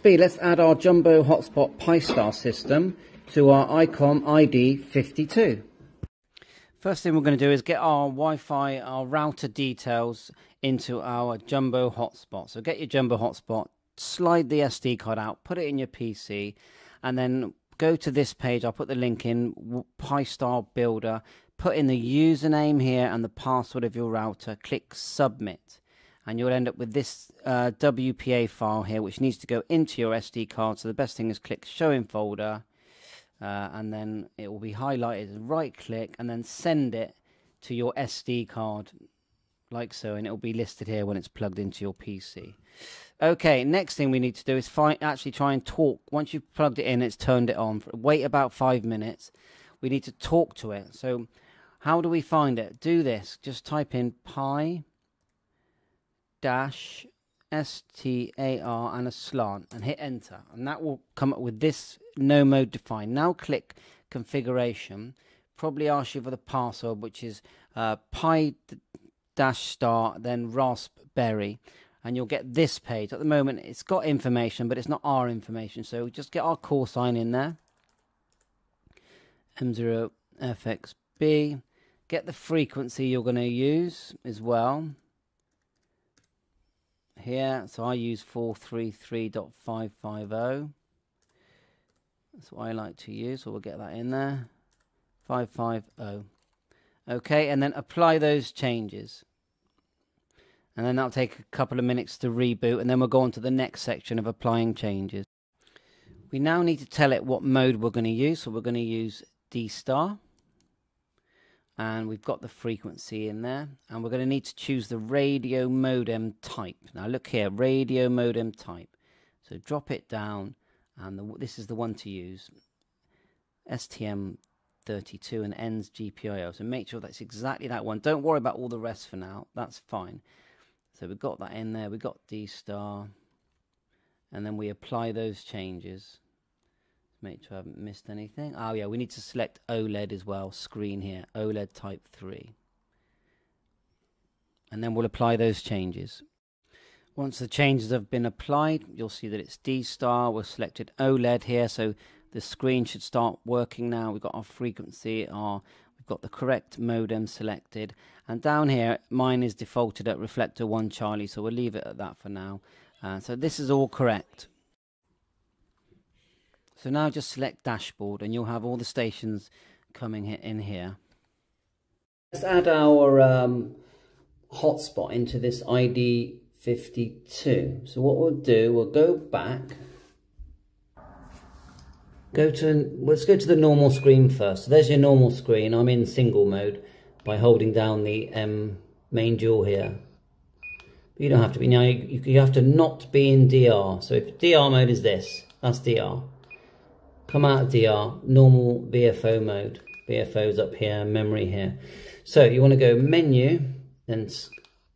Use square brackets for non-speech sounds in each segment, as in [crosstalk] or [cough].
B, let's add our Jumbo Hotspot Pi-Star system to our ICOM ID52. First thing we're going to do is get our Wi-Fi, our router details into our Jumbo Hotspot. So get your Jumbo Hotspot, slide the SD card out, put it in your PC, and then go to this page. I'll put the link in, Pi-Star Builder. Put in the username here and the password of your router. Click Submit and you'll end up with this uh, WPA file here which needs to go into your SD card. So the best thing is click show in folder uh, and then it will be highlighted. Right click and then send it to your SD card like so and it will be listed here when it's plugged into your PC okay next thing we need to do is find actually try and talk. Once you've plugged it in it's turned it on wait about five minutes. We need to talk to it. So how do we find it? Do this. Just type in pi dash STAR and a slant and hit enter. And that will come up with this no mode defined. Now click configuration. Probably ask you for the password which is uh, pi dash star then raspberry. And you'll get this page. At the moment it's got information but it's not our information. So we just get our call sign in there. M0FXB get the frequency you're going to use as well here. So I use 433.550. That's what I like to use. So we'll get that in there. 550. Okay, and then apply those changes. And then that'll take a couple of minutes to reboot, and then we'll go on to the next section of applying changes. We now need to tell it what mode we're going to use. So we're going to use D star and we've got the frequency in there. And we're going to need to choose the radio modem type. Now look here radio modem type. So drop it down and the, this is the one to use. STM32 and ends GPIO so make sure that's exactly that one. Don't worry about all the rest for now. That's fine. So we've got that in there. We've got D star. And then we apply those changes Make sure I haven't missed anything. Oh yeah, we need to select OLED as well, screen here, OLED type 3. And then we'll apply those changes. Once the changes have been applied, you'll see that it's D-star. We've selected OLED here, so the screen should start working now. We've got our frequency, our we've got the correct modem selected. And down here, mine is defaulted at reflector 1 Charlie, so we'll leave it at that for now. Uh, so this is all correct. So now just select dashboard and you'll have all the stations coming in here. Let's add our um, hotspot into this ID 52. So what we'll do, we'll go back, go to, let's go to the normal screen first. So there's your normal screen. I'm in single mode by holding down the um, main dual here. But you don't have to be, now you, you have to not be in DR. So if DR mode is this, that's DR come out of DR, normal VFO mode. VFO's up here, memory here. So you want to go menu, then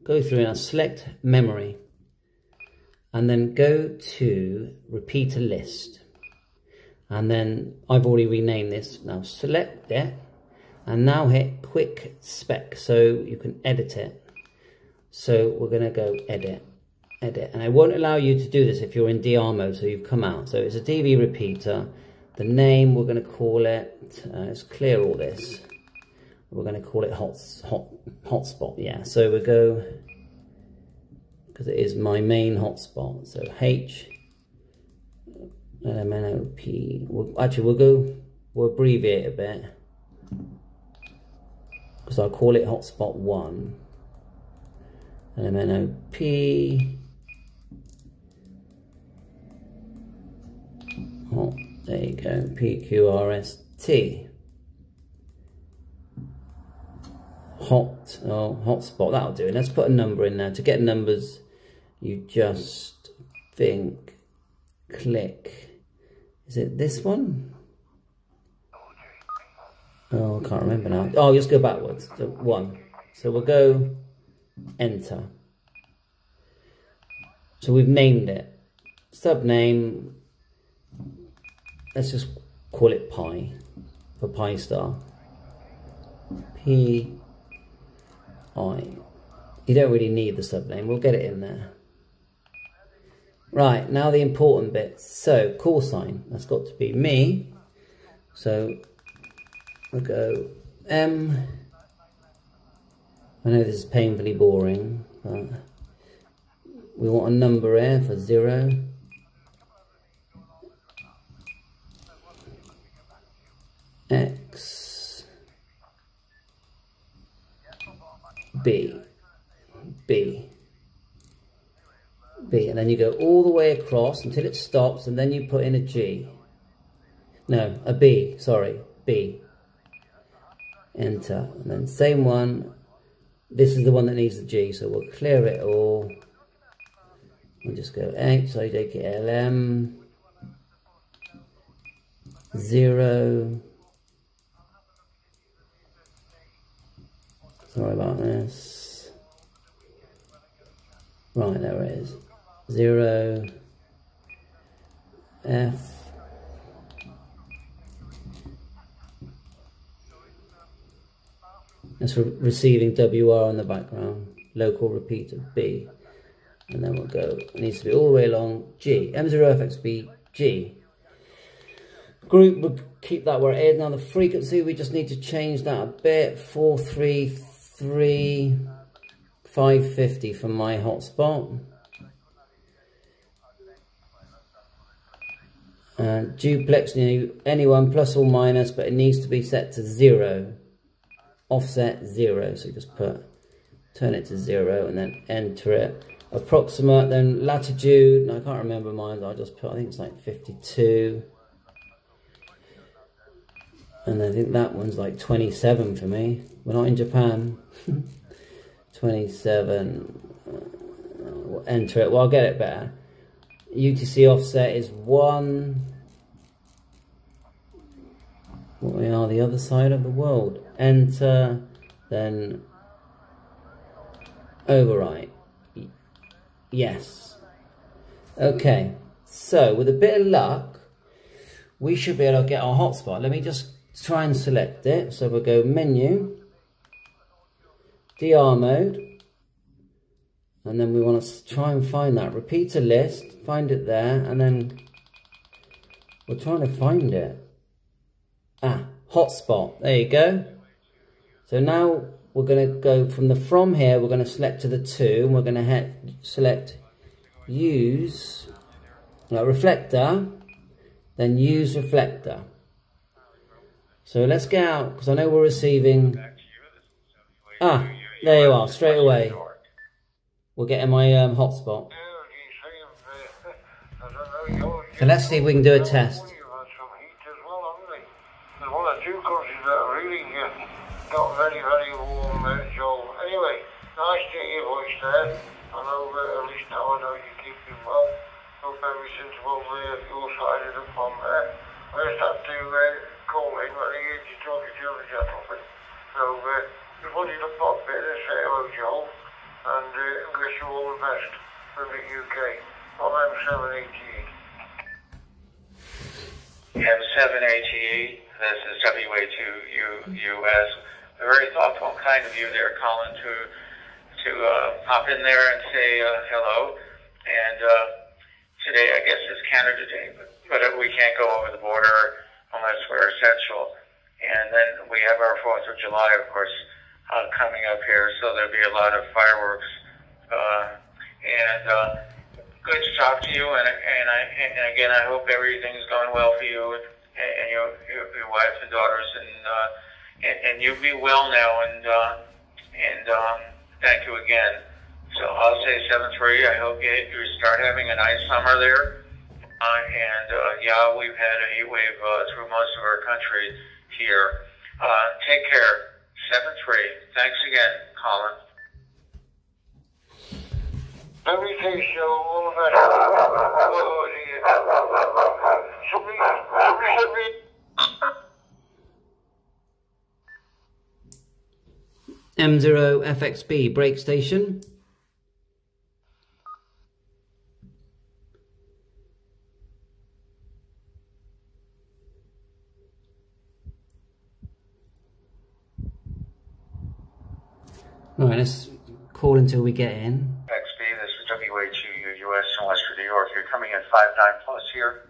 go through and select memory. And then go to repeater list. And then I've already renamed this. Now select it and now hit quick spec so you can edit it. So we're going to go edit, edit. And I won't allow you to do this if you're in DR mode, so you've come out. So it's a DV repeater. The name, we're going to call it, uh, let's clear all this. We're going to call it hot, hot, hotspot, yeah. So we go, because it is my main hotspot. So H, LMNOP, we'll, actually we'll go, we'll abbreviate a bit. Because I'll call it hotspot 1. LMNOP, hot there you go, PQRST. Hot, oh, hotspot, that'll do. Let's put a number in there. To get numbers, you just think, click. Is it this one? Oh, I can't remember now. Oh, just go backwards. So one. So we'll go enter. So we've named it. Subname let's just call it pi for pi star. P I. You don't really need the subname, we'll get it in there. Right, now the important bits. So, call sign. That's got to be me. So, we'll go M. I know this is painfully boring, but we want a number here for 0. X B. B. B. And then you go all the way across until it stops and then you put in a G. No a B sorry B. Enter and then same one. This is the one that needs the G so we'll clear it all. We'll just go H I J K L M Sorry about this. Right, there it is. Zero F That's for receiving WR in the background. Local repeater B. And then we'll go, it needs to be all the way along G. M0FXB G. Group, we'll keep that where it is. Now the frequency, we just need to change that a bit. 433 three five fifty for my hotspot. And duplex, know, anyone plus or minus, but it needs to be set to zero. Offset zero. So just put, turn it to zero and then enter it. Approximate, then latitude, I can't remember mine, I just put, I think it's like 52. And I think that one's like 27 for me. We're not in Japan. [laughs] 27. We'll enter it. Well, I'll get it better. UTC offset is 1. What we are the other side of the world. Enter. Then overwrite. Yes. Okay. So, with a bit of luck, we should be able to get our hotspot. Let me just try and select it. So we'll go menu, DR mode, and then we want to try and find that. Repeater list, find it there, and then we're trying to find it. Ah, hotspot, there you go. So now we're going to go from the from here, we're going to select to the two, and we're going to select use, no, reflector, then use reflector. So let's get out, because I know we're receiving... Ah, there you are, straight away. We're getting my um, hotspot. [laughs] So let's see if we can do a test. got very, very warm, Joel. Anyway, nice to hear your voice there. I know uh, at least now I know you're keeping well. Hope everything's well there, your side of the pond there. I just have to uh, call in when I hear you talking to the gentleman. So, uh, just wanted to pop in and say hello, Joel, and uh, wish you all the best from the UK. I'm M788. M788, this is WA2US. Very thoughtful kind of you there, Colin, to to uh, pop in there and say uh, hello. And uh, today, I guess, is Canada Day, but, but we can't go over the border unless we're essential. And then we have our 4th of July, of course, uh, coming up here, so there'll be a lot of fireworks. Uh, and uh, good to talk to you, and, and, I, and again, I hope everything's going well for you and, and your, your, your wife and daughters, and, uh, and, and you be well now, and, uh, and um, thank you again. So I'll say 7-3. I hope you, you start having a nice summer there. Uh, and uh, yeah, we've had a heat wave uh, through most of our country here. Uh, take care. 7 3. Thanks again, Colin. Let me take all of that. Oh, dear. Somebody, somebody sent me. M0 FXB brake station. Alright, let's call until we get in. XB, this is WA2 US in West New York. You're coming in 59 plus here.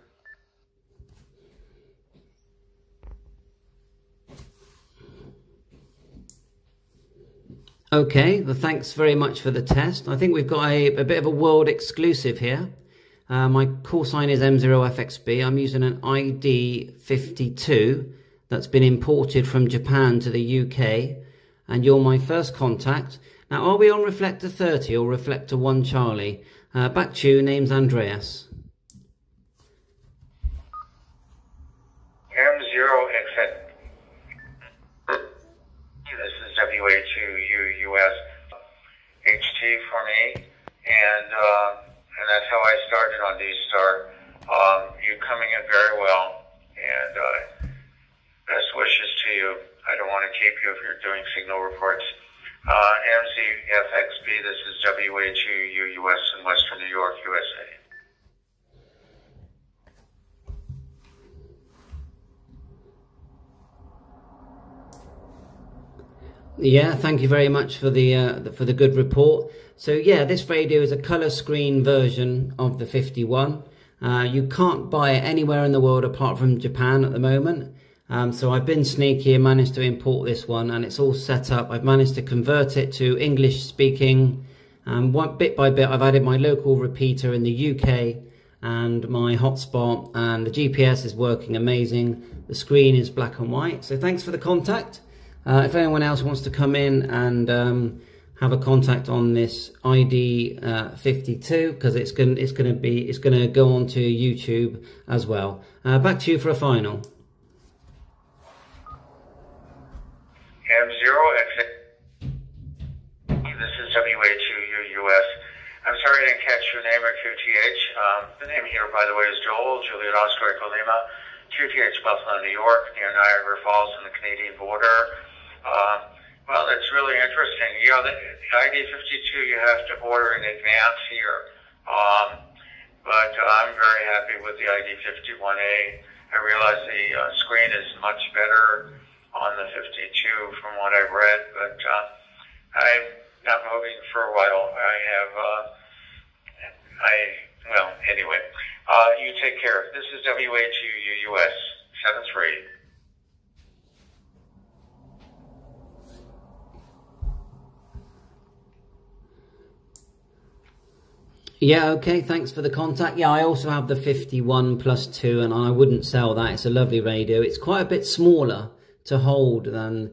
Okay, well, thanks very much for the test. I think we've got a, a bit of a world exclusive here. Uh, my call sign is M0FXB. I'm using an ID52 that's been imported from Japan to the UK. And you're my first contact. Now, are we on Reflector 30 or Reflector 1 Charlie? Uh, back to you, name's Andreas. M0XX. This is WA2U HT for me. And, uh, and that's how I started on D-Star. Um, you're coming in very well. And uh, best wishes to you. I don't want to keep you if you're doing signal reports. Uh, MZFXB, this is WA2U US in Western New York, USA. Yeah, thank you very much for the, uh, for the good report. So yeah, this radio is a color screen version of the 51. Uh, you can't buy it anywhere in the world apart from Japan at the moment. Um, so I've been sneaky and managed to import this one and it's all set up. I've managed to convert it to English speaking. Um, one, bit by bit, I've added my local repeater in the UK and my hotspot and the GPS is working amazing. The screen is black and white. So thanks for the contact. Uh, if anyone else wants to come in and um, have a contact on this ID uh, 52 because it's going it's going to be it's going to go on to YouTube as well. Uh, back to you for a final. Sorry I didn't catch your name or QTH. Um, the name here, by the way, is Joel, Juliet Oscar Echo Lima, QTH Buffalo, New York, near Niagara Falls on the Canadian border. Uh, well, it's really interesting. You know, the ID52 you have to order in advance here. Um, but uh, I'm very happy with the ID51A. I realize the uh, screen is much better on the 52 from what I've read, but uh, I'm not moving for a while. I have, uh, I, well, anyway, uh, you take care. This is WA2US 73. Yeah, okay, thanks for the contact. Yeah, I also have the 51 plus 2 and I wouldn't sell that. It's a lovely radio. It's quite a bit smaller to hold than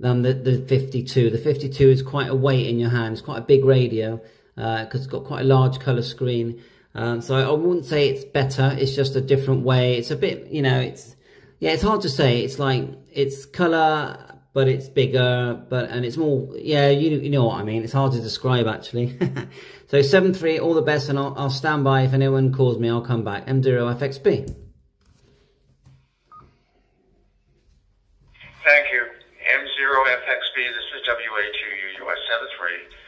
than the, the 52. The 52 is quite a weight in your hand. It's quite a big radio because uh, it's got quite a large colour screen. Um, so I wouldn't say it's better. It's just a different way. It's a bit, you know, it's, yeah, it's hard to say. It's like, it's colour, but it's bigger, but, and it's more, yeah, you, you know what I mean. It's hard to describe actually. [laughs] so 7-3, all the best, and I'll, I'll stand by. If anyone calls me, I'll come back. M0FXB. Thank you. M0FXB, this is WA2U US 73.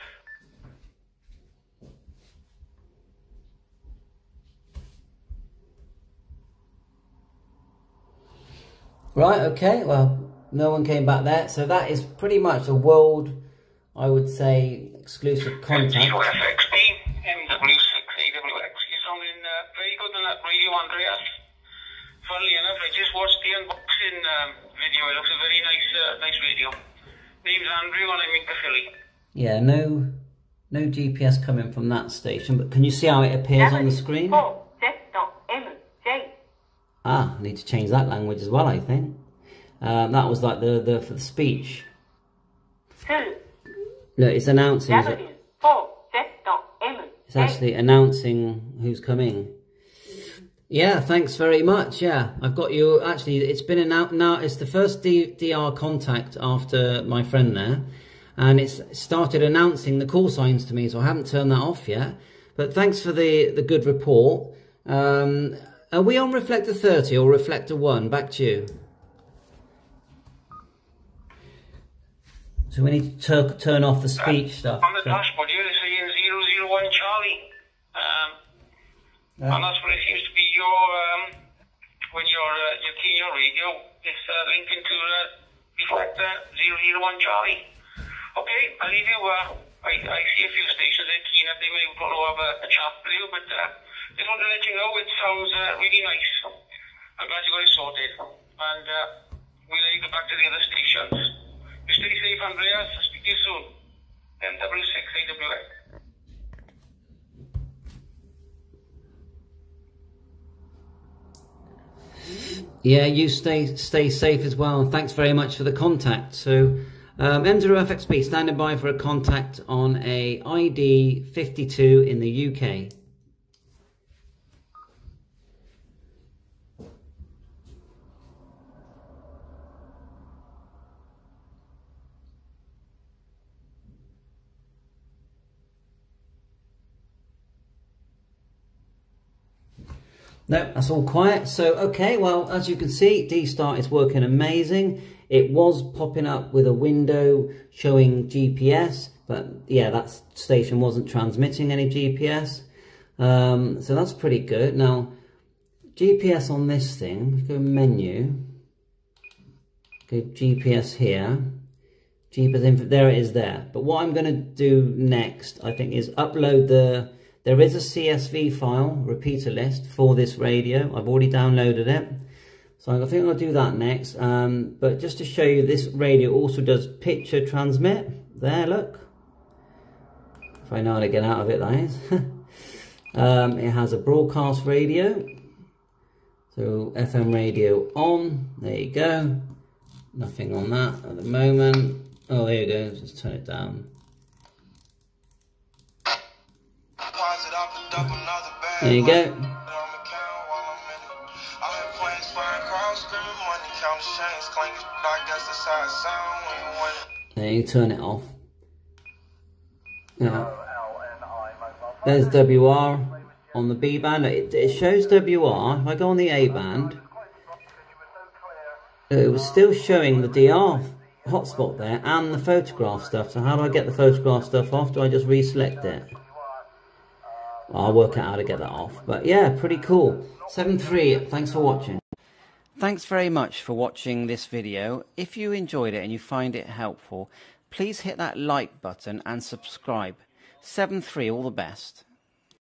Right, okay, well, no one came back there. So that is pretty much a world, I would say, exclusive contact. M0FXB, MW6AWX. You're sounding uh, very good on that radio, Andreas. Funnily enough, I just watched the unboxing um, video. It looks a very nice, uh, nice radio. Name's Andrew and I'm in Philly. Yeah, no, no GPS coming from that station, but can you see how it appears on the screen? Ah, I need to change that language as well, I think. Um, that was like the, the, for the speech. Look, it's announcing. It's actually announcing who's coming. Yeah, thanks very much. Yeah, I've got you. Actually, it's been announced now. It's the first D DR contact after my friend there. And it's started announcing the call signs to me, so I haven't turned that off yet. But thanks for the, the good report. Um, are we on Reflector 30 or Reflector 1? Back to you. So we need to turn off the speech stuff. On the so. dashboard, you're saying 001 Charlie. Um, Yeah. And that's what it seems to be your, um, when you're, uh, you're keying your radio, it's uh, linking to uh, reflector 001 Charlie. Okay, I'll leave you, uh, I, I see a few stations that keying up, they may want to have a, a chat with you, but uh, just wanted to let you know it sounds uh, really nice. I'm glad you got it sorted. And uh, we'll let you get back to the other stations. You stay safe, Andreas. I'll speak to you soon. MW6 AWX. Yeah, you stay stay safe as well. Thanks very much for the contact. So, um, M0FXB standing by for a contact on a ID 52 in the UK. No, that's all quiet. So, okay, well, as you can see, D-Star is working amazing. It was popping up with a window showing GPS, but yeah, that station wasn't transmitting any GPS. Um, so that's pretty good. Now, GPS on this thing, go menu, go GPS here, GPS info, there it is there. But what I'm going to do next, I think, is upload the there is a CSV file, repeater list, for this radio. I've already downloaded it. So I think I'll do that next. Um, but just to show you, this radio also does picture transmit. There, look. If I know how to get out of it, that is. [laughs] um, it has a broadcast radio. So FM radio on. There you go. Nothing on that at the moment. Oh, there you go. Just turn it down. There you go. There you turn it off. Yeah. Uh-huh. There's WR on the B band. It, it shows WR. If I go on the A band, it was still showing the DR hotspot there and the photograph stuff. So how do I get the photograph stuff off? Do I just reselect it? I'll work out how to get that off. But yeah, pretty cool. 7-3, thanks for watching. Thanks very much for watching this video. If you enjoyed it and you find it helpful, please hit that like button and subscribe. 7-3, all the best.